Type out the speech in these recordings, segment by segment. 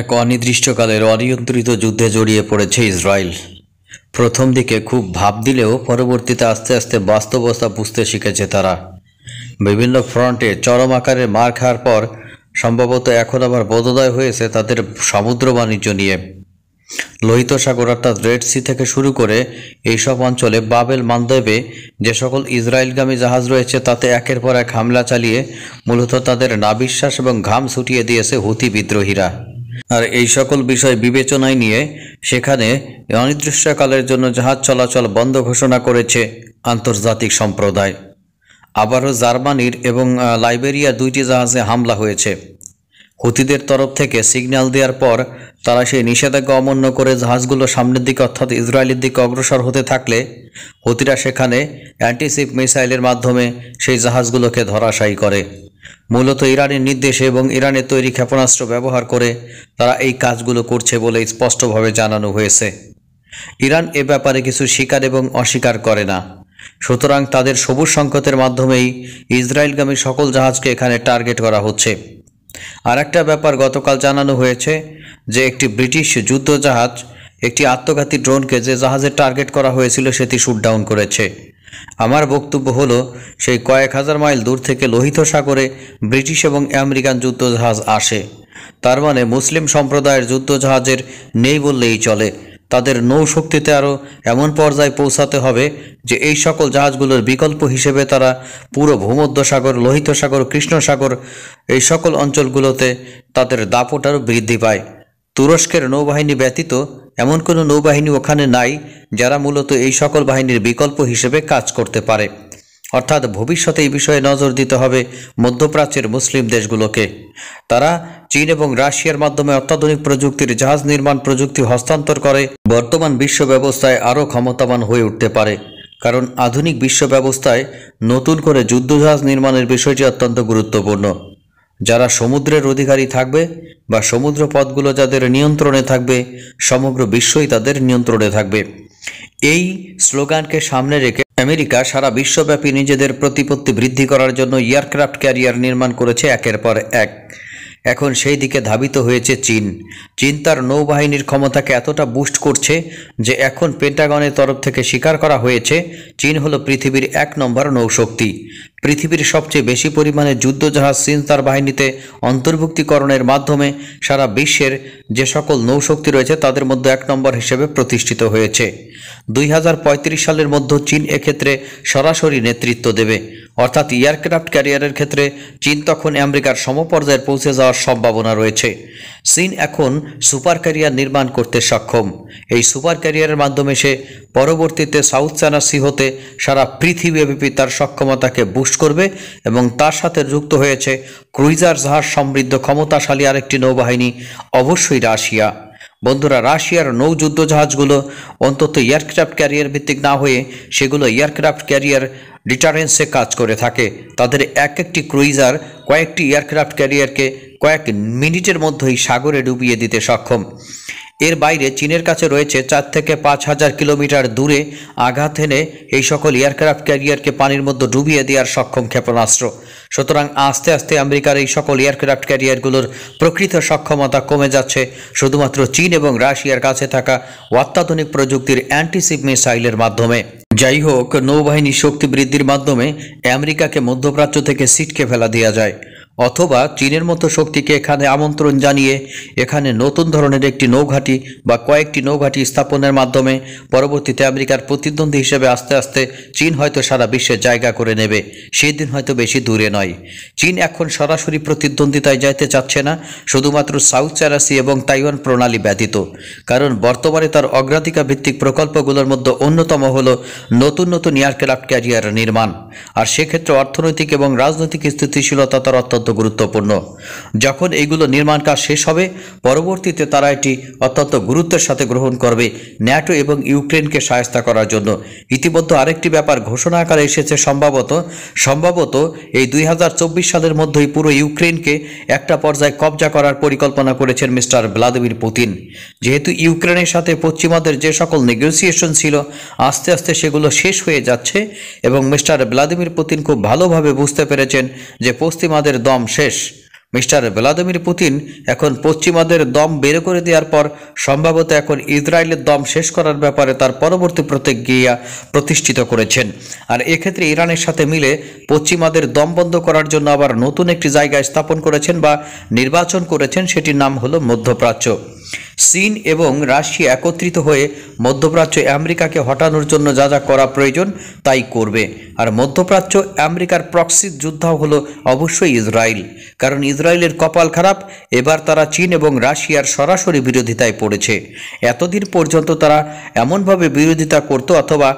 এক অনির্দিষ্টকালের অনিয়ন্ত্রিত যুদ্ধে জড়িয়ে পড়েছে ইসরায়েল। প্রথম দিকে খুব ভাব দিলেও পরবর্তীতে আস্তে আস্তে বাস্তবতা বুঝতে শিখেছে তারা। বিভিন্ন ফ্রন্টে চরম আকারে মার খাওয়ার পর সম্ভবত এখন আবার বোধোদয় হয়েছে তাদের সমুদ্র বাণিজ্য নিয়ে। লোহিত সাগর অর্থাৎ রেড সি থেকে শুরু করে এইসব অঞ্চলে বাবেল মানদেবে যে সকল ইসরায়েলগামী জাহাজ রয়েছে, তাতে একের পর এক হামলা চালিয়ে মূলত তাদের নাবিশ্বাস এবং ঘাম ছুটিয়ে দিয়েছে হুতি বিদ্রোহীরা। আর এই সকল বিষয় বিবেচনায় নিয়ে সেখানে অনির্দিষ্টকালের জন্য জাহাজ চলাচল বন্ধ ঘোষণা করেছে আন্তর্জাতিক সম্প্রদায়। আবারও জার্মানির এবং লাইবেরিয়া দুইটি জাহাজে হামলা হয়েছে। হুতিদের তরফ থেকে সিগন্যাল দেওয়ার পর তারা সেই নিষেধাজ্ঞা অমান্য করে জাহাজগুলো সামনের দিকে অর্থাৎ ইসরায়েলের দিকে অগ্রসর হতে থাকলে হুতিরা সেখানে অ্যান্টিসিপ মিসাইলের মাধ্যমে সেই জাহাজগুলোকে ধরাশায়ী করে। মূলত ইরানের নির্দেশে এবং ইরানের তৈরি ক্ষেপণাস্ত্র ব্যবহার করে তারা এই কাজগুলো করছে বলে স্পষ্টভাবে জানানো হয়েছে। ইরান এ ব্যাপারে কিছু স্বীকার এবং অস্বীকার করে না। সুতরাং তাদের সবুজ সংকেতের মাধ্যমেই ইসরায়েলগামী সকল জাহাজকে এখানে টার্গেট করা হচ্ছে। আর একটা ব্যাপার গতকাল জানানো হয়েছে যে একটি ব্রিটিশ যুদ্ধজাহাজ একটি আত্মঘাতী ড্রোনকে যে জাহাজে টার্গেট করা হয়েছিল সেটি শুট ডাউন করেছে। আমার বক্তব্য হলো, সেই কয়েক হাজার মাইল দূর থেকে লোহিত সাগরে ব্রিটিশ এবং আমেরিকান যুদ্ধজাহাজ আসে। তার মানে মুসলিম সম্প্রদায়ের যুদ্ধজাহাজের নেই বললেই চলে। তাদের নৌশক্তিতে আরও এমন পর্যায়ে পৌঁছাতে হবে যে এই সকল জাহাজগুলোর বিকল্প হিসেবে তারা পুরো ভূমধ্য সাগর লোহিত সাগর কৃষ্ণ সাগর এই সকল অঞ্চলগুলোতে তাদের দাপট আরও বৃদ্ধি পায়। তুরস্কের নৌবাহিনী ব্যতীত এমন কোনো নৌবাহিনী ওখানে নাই যারা মূলত এই সকল বাহিনীর বিকল্প হিসেবে কাজ করতে পারে। অর্থাৎ ভবিষ্যতে এই বিষয়ে নজর দিতে হবে মধ্যপ্রাচ্যের মুসলিম দেশগুলোকে। তারা চীন এবং রাশিয়ার মাধ্যমে অত্যাধুনিক প্রযুক্তির জাহাজ নির্মাণ প্রযুক্তি হস্তান্তর করে, বর্তমান বিশ্ব ব্যবস্থায় আরও ক্ষমতাবান হয়ে উঠতে পারে। কারণ আধুনিক বিশ্ব ব্যবস্থায় নতুন করে যুদ্ধজাহাজ নির্মাণের বিষয়টি অত্যন্ত গুরুত্বপূর্ণ। যারা সমুদ্রের অধিকারী থাকবে বা সমুদ্র পথগুলো যাদের নিয়ন্ত্রণে থাকবে, সমগ্র বিশ্বই তাদের নিয়ন্ত্রণে থাকবে। এই স্লোগানকে সামনে রেখে আমেরিকা সারা বিশ্বব্যাপী নিজেদের প্রতিপত্তি বৃদ্ধি করার জন্য এয়ারক্রাফট ক্যারিয়ার নির্মাণ করেছে একের পর এক। এখন সেই দিকে ধাবিত হয়েছে চীন। চীন তার নৌবাহিনীর ক্ষমতাকে এতটা বুস্ট করছে যে এখন পেন্টাগনের তরফ থেকে স্বীকার করা হয়েছে চীন হলো পৃথিবীর এক নম্বর নৌশক্তি। পৃথিবীর সবচেয়ে বেশি পরিমাণে যুদ্ধজাহাজ চীন তার বাহিনীতে অন্তর্ভুক্তিকরণের মাধ্যমে সারা বিশ্বের যে সকল নৌশক্তি রয়েছে তাদের মধ্যে এক নম্বর হিসেবে প্রতিষ্ঠিত হয়েছে। দুই হাজার পঁয়ত্রিশ সালের মধ্যে চীন এক্ষেত্রে সরাসরি নেতৃত্ব দেবে। অর্থাৎ এয়ারক্রাফট ক্যারিয়ারের ক্ষেত্রে চীন তখন আমেরিকার সমপর্যায়ে পৌঁছে যাওয়ার সম্ভাবনা রয়েছে। চীন এখন সুপার ক্যারিয়ার নির্মাণ করতে সক্ষম। এই সুপার ক্যারিয়ারের মাধ্যমে সে পরবর্তীতে সাউথ চায়না সি হতে সারা পৃথিবীব্যাপী তার সক্ষমতাকে বুস্ট করবে এবং তার সাথে যুক্ত হয়েছে ক্রুইজার জাহাজ সমৃদ্ধ ক্ষমতাশালী আরেকটি নৌবাহিনী, অবশ্যই রাশিয়া। বন্ধুরা, রাশিয়ার নৌ যুদ্ধ জাহাজগুলো অন্তত এয়ারক্রাফট ক্যারিয়ার ভিত্তিক না হয়ে সেগুলো এয়ারক্রাফট ক্যারিয়ার ডিটারেন্সে কাজ করে থাকে। তাদের এক একটি ক্রুইজার কয়েকটি এয়ারক্রাফট ক্যারিয়ারকে কয়েক মিনিটের মধ্যেই সাগরে ডুবিয়ে দিতে সক্ষম। এর বাইরে চীনের কাছে রয়েছে চার থেকে পাঁচ হাজার কিলোমিটার দূরে আঘাত এনে এই সকল এয়ারক্রাফট ক্যারিয়ারকে পানির মধ্যে ডুবিয়ে দেওয়ার সক্ষম ক্ষেপণাস্ত্র। সুতরাং আস্তে আস্তে আমেরিকার এই সকল এয়ারক্রাফট ক্যারিয়ারগুলোর প্রকৃত সক্ষমতা কমে যাচ্ছে। শুধুমাত্র চীন এবং রাশিয়ার কাছে থাকা অত্যাধুনিক প্রযুক্তির অ্যান্টিসিপ মিসাইলের মাধ্যমে। যাই হোক নৌবাহিনী শক্তি বৃদ্ধির মাধ্যমে আমেরিকাকে মধ্যপ্রাচ্য থেকে সিটকে ফেলা দেওয়া যায়। অথবা চীনের মতো শক্তিকে এখানে আমন্ত্রণ জানিয়ে এখানে নতুন ধরনের একটি নৌঘাঁটি বা কয়েকটি নৌঘাঁটি স্থাপনের মাধ্যমে পরবর্তীতে আমেরিকার প্রতিদ্বন্দ্বী হিসেবে আস্তে আস্তে চীন হয়তো সারা বিশ্বে জায়গা করে নেবে। সেই দিন হয়তো বেশি দূরে নয়। চীন এখন সরাসরি প্রতিদ্বন্দ্বিতায় যাইতে চাচ্ছে না, শুধুমাত্র সাউথ চায়না সি এবং তাইওয়ান প্রণালী ব্যতীত। কারণ বর্তমানে তার অগ্রাধিকার ভিত্তিক প্রকল্পগুলোর মধ্যে অন্যতম হল নতুন নতুন এয়ারক্রাফট ক্যারিয়ার নির্মাণ। আর সেক্ষেত্রে অর্থনৈতিক এবং রাজনৈতিক স্থিতিশীলতা তার অত্যন্ত গুরুত্বপূর্ণ। যখন এইগুলো নির্মাণ কাজ শেষ হবে, পরবর্তীতে তারা এটি অত্যন্ত গুরুত্বের সাথে গ্রহণ করবে ন্যাটো এবং ইউক্রেনকে সহায়তা করার জন্য। ইতিমধ্যে আরেকটি ব্যাপার ঘোষণা আকারে এসেছে সম্ভবত। সম্ভবত এই দুই সালের মধ্যেই পুরো ইউক্রেনকে একটা পর্যায়ে কবজা করার পরিকল্পনা করেছেন মিস্টার ভ্লাদিমির পুতিন। যেহেতু ইউক্রেনের সাথে পশ্চিমাদের যে সকল নেগোসিয়েশন ছিল, আস্তে আস্তে সেগুলো শেষ হয়ে যাচ্ছে এবং মিস্টার ভ্লাদিমির পুতিন খুব ভালোভাবে বুঝতে পেরেছেন যে পশ্চিমাদের দম শেষ। মিস্টার ভ্লাদিমির পুতিন এখন পশ্চিমাদের দম বের করে দেওয়ার পর সম্ভবত এখন ইসরায়েলের দম শেষ করার ব্যাপারে তার পরবর্তী প্রতিক্রিয়া প্রতিষ্ঠিত করেছেন। আর এক্ষেত্রে ইরানের সাথে মিলে পশ্চিমাদের দম বন্ধ করার জন্য আবার নতুন একটি জায়গায় স্থাপন করেছেন বা নির্বাচন করেছেন, সেটির নাম হলো মধ্যপ্রাচ্য। চীন এবং রাশিয়া একত্রিত হয়ে মধ্যপ্রাচ্য আমেরিকাকে হটানোর জন্য যা যা করা প্রয়োজন, তাই করবে। আর মধ্যপ্রাচ্য আমেরিকার প্রক্সির যুদ্ধ হলো অবশ্যই ইসরায়েল। কারণ ইসরায়েলের কপাল খারাপ, এবার তারা চীন এবং রাশিয়ার সরাসরি বিরোধিতায় পড়েছে। এতদিন পর্যন্ত তারা এমনভাবে বিরোধিতা করত অথবা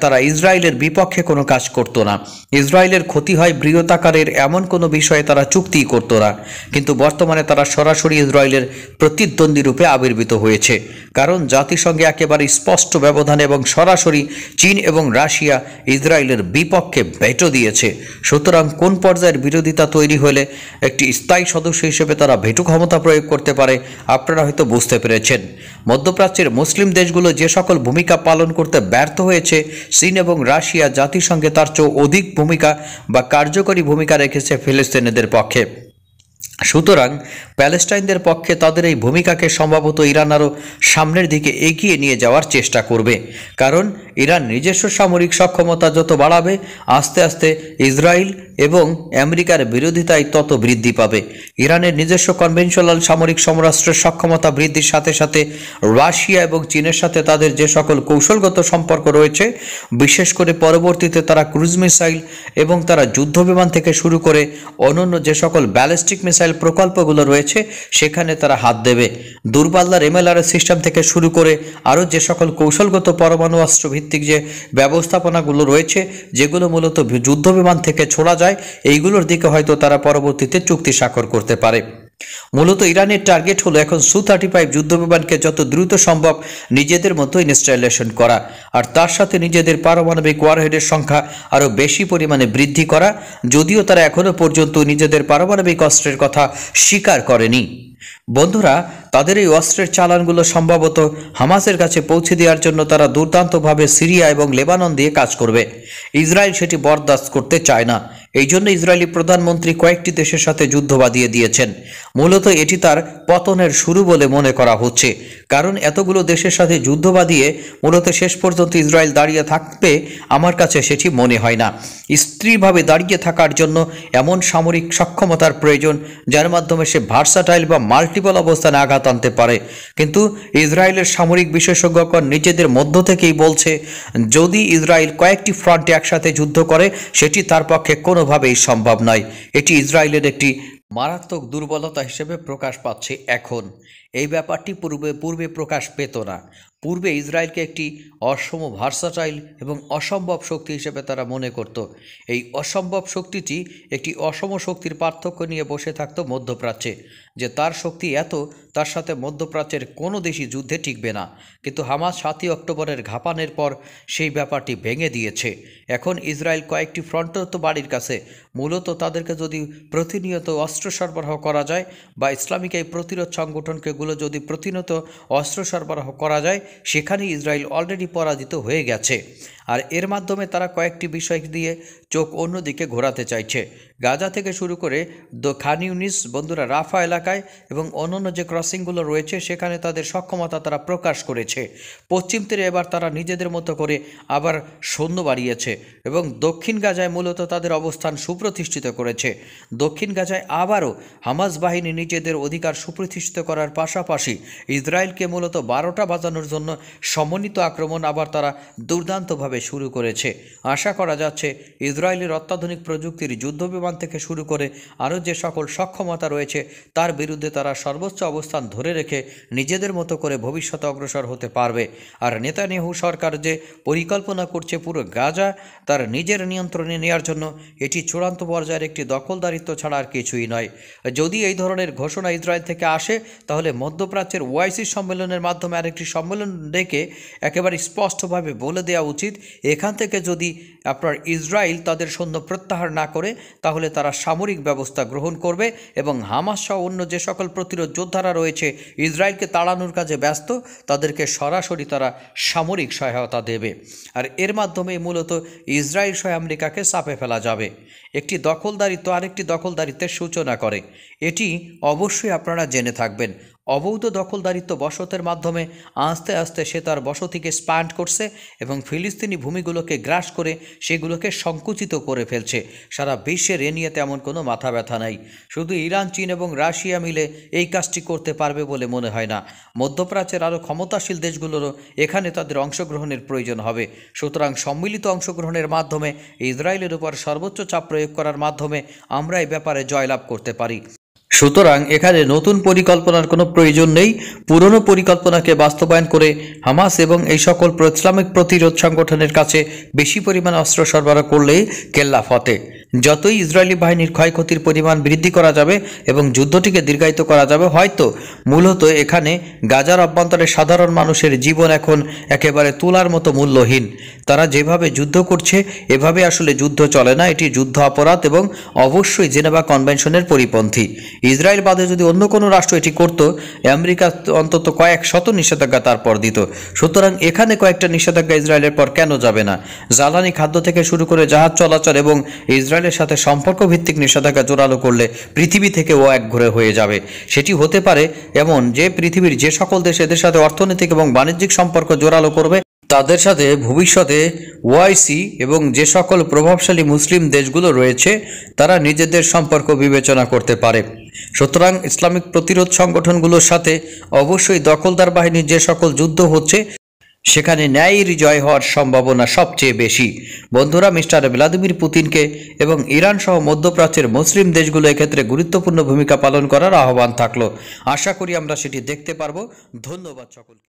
তারা ইসরায়েলের বিপক্ষে কোনো কাজ করতো না। ইসরায়েলের ক্ষতি হয় বৃহতাকারের এমন কোনো বিষয়ে তারা চুক্তি করতো না। কিন্তু বর্তমানে তারা সরাসরি ইসরায়েলের প্রতিদ্বন্দ্বী রূপে আবির্ভূত হয়েছে। কারণ জাতিসংঘে একেবারে স্পষ্ট ব্যবধান এবং সরাসরি চীন এবং রাশিয়া ইসরায়েলের বিপক্ষে ভেটো দিয়েছে। সুতরাং কোন পর্যায়ের বিরোধিতা তৈরি হলে একটি স্থায়ী সদস্য হিসেবে তারা ভেটো ক্ষমতা প্রয়োগ করতে পারে, আপনারা হয়তো বুঝতে পেরেছেন। মধ্যপ্রাচ্যের মুসলিম দেশগুলো যে সকল ভূমিকা পালন করতে ব্যর্থ হয়েছে চীন এবং রাশিয়া জাতিসংঘে তার চেয়েও অধিক ভূমিকা বা কার্যকরী ভূমিকা রেখেছে ফিলিস্তিনিদের পক্ষে। সুতরাং প্যালেস্টাইনদের পক্ষে তাদের এই ভূমিকাকে সম্ভবত ইরান আরও সামনের দিকে এগিয়ে নিয়ে যাওয়ার চেষ্টা করবে। কারণ ইরান নিজস্ব সামরিক সক্ষমতা যত বাড়াবে, আস্তে আস্তে ইসরায়েল এবং আমেরিকার বিরোধিতায় তত বৃদ্ধি পাবে। ইরানের নিজস্ব কনভেনশনাল সামরিক সমরাষ্ট্রের সক্ষমতা বৃদ্ধির সাথে সাথে রাশিয়া এবং চীনের সাথে তাদের যে সকল কৌশলগত সম্পর্ক রয়েছে, বিশেষ করে পরবর্তীতে তারা ক্রুজ মিসাইল এবং তারা যুদ্ধবিমান থেকে শুরু করে অন্যান্য যে সকল ব্যালিস্টিক মিসাইল প্রকল্পগুলো রয়েছে, সেখানে তারা হাত দেবে। দূরপাল্লার এমএলআর সিস্টেম থেকে শুরু করে আরও যে সকল কৌশলগত পরমাণু অস্ত্র ভিত্তিক যে ব্যবস্থাপনাগুলো রয়েছে, যেগুলো মূলত যুদ্ধবিমান থেকে ছোড়া যায়, এইগুলোর দিকে হয়তো তারা পরবর্তীতে চুক্তি স্বাক্ষর করতে পারে। মূলত ইরানের টার্গেট হলো এখন সু থার্টি ফাইভ যুদ্ধবিমানকে যত দ্রুত সম্ভব নিজেদের মতো ইনস্টলেশন করা, আর তার সাথে নিজেদের পারমাণবিক ওয়ারহেডের সংখ্যা আরও বেশি পরিমাণে বৃদ্ধি করা, যদিও তারা এখনও পর্যন্ত নিজেদের পারমাণবিক অস্ত্রের কথা স্বীকার করেনি। বন্ধুরা, তাদের এই অস্ত্রের চালানগুলো সম্ভবত হামাসের কাছে পৌঁছে দেওয়ার জন্য তারা দুর্দান্তভাবে সিরিয়া এবং লেবানন দিয়ে কাজ করবে। ইসরায়েল সেটি বরদাস্ত করতে চায় না। এই জন্য ইসরায়েলি প্রধানমন্ত্রী কয়েকটি দেশের সাথে যুদ্ধ বাঁধিয়ে দিয়েছেন। মূলত এটি তার পতনের শুরু বলে মনে করা হচ্ছে। কারণ এতগুলো দেশের সাথে যুদ্ধ বাঁধিয়ে মূলত শেষ পর্যন্ত ইসরায়েল দাঁড়িয়ে থাকবে আমার কাছে সেটি মনে হয় না। স্ত্রীভাবে দাঁড়িয়ে থাকার জন্য এমন সামরিক সক্ষমতার প্রয়োজন যার মাধ্যমে সে ভার্সাটাইল বা মাল্টিপল অবস্থানে আঘাত আনতে পারে। কিন্তু ইসরায়েলের সামরিক বিশেষজ্ঞগণ নিজেদের মধ্য থেকেই বলছে, যদি ইসরায়েল কয়েকটি ফ্রন্টে একসাথে যুদ্ধ করে, সেটি তার পক্ষে কোনোভাবেই সম্ভব নয়। এটি ইসরায়েলের একটি মারাত্মক দুর্বলতা হিসেবে প্রকাশ পাচ্ছে এখন। এই ব্যাপারটি পূর্বে পূর্বে প্রকাশ পেত না। পূর্বে ইসরায়েলকে একটি অসম ভার্সাটাইল এবং অসম্ভব শক্তি হিসেবে তারা মনে করত। এই অসম্ভব শক্তিটি একটি অসম শক্তির পার্থক্য নিয়ে বসে থাকত মধ্যপ্রাচ্যে। যে তার শক্তি এত, তার সাথে মধ্যপ্রাচ্যের কোনো দেশই যুদ্ধে টিকবে না। কিন্তু হামাস সাতই অক্টোবরের ঘাপানের পর সেই ব্যাপারটি ভেঙে দিয়েছে। এখন ইসরায়েল কয়েকটি ফ্রন্ট তো বাড়ির কাছে, মূলত তাদেরকে যদি প্রতিনিয়ত অস্ত্র সরবরাহ করা যায় বা ইসলামিক এই প্রতিরোধ সংগঠনকেগুলো যদি প্রতিনিয়ত অস্ত্র সরবরাহ করা যায় সেখানে ইসরায়েল অলরেডি পরাজিত হয়ে গেছে। আর এর মাধ্যমে তারা কয়েকটি বিষয় দিয়ে চোখ অন্যদিকে ঘোরাতে চাইছে। গাজা থেকে শুরু করে খান ইউনিস, বন্ধুরা রাফা এলাকায় এবং অন্যান্য যে ক্রসিংগুলো রয়েছে, সেখানে তাদের সক্ষমতা তারা প্রকাশ করেছে। পশ্চিম তীরে এবার তারা নিজেদের মতো করে আবার সৈন্য বাড়িয়েছে এবং দক্ষিণ গাজায় মূলত তাদের অবস্থান সুপ্রতিষ্ঠিত করেছে। দক্ষিণ গাজায় আবারও হামাস বাহিনী নিজেদের অধিকার সুপ্রতিষ্ঠিত করার পাশাপাশি ইসরায়েলকে মূলত বারোটা বাজানোর জন্য সমন্বিত আক্রমণ আবার তারা দুর্দান্তভাবে শুরু করেছে। আশা করা যাচ্ছে ইসরায়েলের অত্যাধুনিক প্রযুক্তির যুদ্ধবিমান থেকে শুরু করে আরও যে সকল সক্ষমতা রয়েছে, তার বিরুদ্ধে তারা সর্বোচ্চ অবস্থান ধরে রেখে নিজেদের মতো করে ভবিষ্যতে অগ্রসর হতে পারবে। আর নেতানিয়াহু সরকার যে পরিকল্পনা করছে পুরো গাজা, তার নিজের নিয়ন্ত্রণে নেওয়ার জন্য এটি চূড়ান্ত পর্যায়ের একটি দখলদারিত্ব ছাড়া আর কিছুই নয়। যদি এই ধরনের ঘোষণা ইসরায়েল থেকে আসে, তাহলে মধ্যপ্রাচ্যের ওআইসি সম্মেলনের মাধ্যমে আরেকটি সম্মেলন ডেকে একেবারে স্পষ্টভাবে বলে দেওয়া উচিত, এখান থেকে যদি আপনার ইসরায়েল তাদের সৈন্য প্রত্যাহার না করে, তাহলে তারা সামরিক ব্যবস্থা গ্রহণ করবে এবং হামাস সহ অন্য যে সকল প্রতিরোধ যোদ্ধারা রয়েছে, ইসরায়েলকে তাড়ানোর কাজে ব্যস্ত, তাদেরকে সরাসরি তারা সামরিক সহায়তা দেবে। আর এর মাধ্যমে মূলত ইসরায়েল সহ আমেরিকাকে চাপে ফেলা যাবে। একটি দখলদারিত্ব আরেকটি দখলদারিত্বের সূচনা করে। এটি অবশ্যই আপনারা জেনে থাকবেন। অবৈধ দখলদারিত্ব বসতের মাধ্যমে আস্তে আস্তে সে তার বসতিকে স্পান্ড করছে এবং ফিলিস্তিনি ভূমিগুলোকে গ্রাস করে সেগুলোকে সংকুচিত করে ফেলছে। সারা বিশ্বের এ নিয়ে তেমন কোনো মাথা ব্যথা নাই। শুধু ইরান, চীন এবং রাশিয়া মিলে এই কাজটি করতে পারবে বলে মনে হয় না। মধ্যপ্রাচ্যের আরও ক্ষমতাশীল দেশগুলোরও এখানে তাদের অংশগ্রহণের প্রয়োজন হবে। সুতরাং সম্মিলিত অংশগ্রহণের মাধ্যমে ইসরায়েলের উপর সর্বোচ্চ চাপ প্রয়োগ করার মাধ্যমে আমরা এই ব্যাপারে জয়লাভ করতে পারি। সুতরাং এখানে নতুন পরিকল্পনার কোনো প্রয়োজন নেই। পুরনো পরিকল্পনাকে বাস্তবায়ন করে হামাস এবং এই সকল ইসলামিক প্রতিরোধ সংগঠনের কাছে বেশি পরিমাণ অস্ত্র সরবরাহ করলেই কেল্লা ফতে। যতই ইসরায়েলি বাহিনীর ক্ষয়ক্ষতির পরিমাণ বৃদ্ধি করা যাবে এবং যুদ্ধটিকে দীর্ঘায়িত করা যাবে, হয়তো মূলত এখানে গাজার অভ্যন্তরে সাধারণ মানুষের জীবন এখন একেবারে তুলার মতো মূল্যহীন। তারা যেভাবে যুদ্ধ করছে, এভাবে আসলে যুদ্ধ চলে না। এটি যুদ্ধ অপরাধ এবং অবশ্যই জেনেভা কনভেনশনের পরিপন্থী। ইসরায়েল বাদে যদি অন্য কোনো রাষ্ট্র এটি করত, আমেরিকা অন্তত কয়েক শত নিষেধাজ্ঞা তারপর দিত। সুতরাং এখানে কয়েকটা নিষেধাজ্ঞা ইসরায়েলের পর কেন যাবে না? জ্বালানি খাদ্য থেকে শুরু করে জাহাজ চলাচল এবং ইসরায়েলের সাথে সম্পর্ক ভিত্তিক নিষেধাজ্ঞা জোরালো করলে পৃথিবী থেকে ও এক ঘুরে হয়ে যাবে। সেটি হতে পারে এমন যে পৃথিবীর যে সকল দেশ এদের সাথে অর্থনৈতিক এবং বাণিজ্যিক সম্পর্ক জোরালো করবে, তাদের সাথে ভবিষ্যতে ওআইসি এবং যে সকল প্রভাবশালী মুসলিম দেশগুলো রয়েছে, তারা নিজেদের সম্পর্ক বিবেচনা করতে পারে। সুতরাং ইসলামিক প্রতিরোধ সংগঠনগুলোর সাথে অবশ্যই দখলদার বাহিনীর যে সকল যুদ্ধ হচ্ছে সেখানে ন্যায়ের জয় হওয়ার সম্ভাবনা সবচেয়ে বেশি। বন্ধুরা, মিস্টার ভ্লাদিমির পুতিনকে এবং ইরান সহ মধ্যপ্রাচ্যের মুসলিম দেশগুলো এক্ষেত্রে গুরুত্বপূর্ণ ভূমিকা পালন করার আহ্বান থাকল। আশা করি আমরা সেটি দেখতে পারব। ধন্যবাদ সকলকে।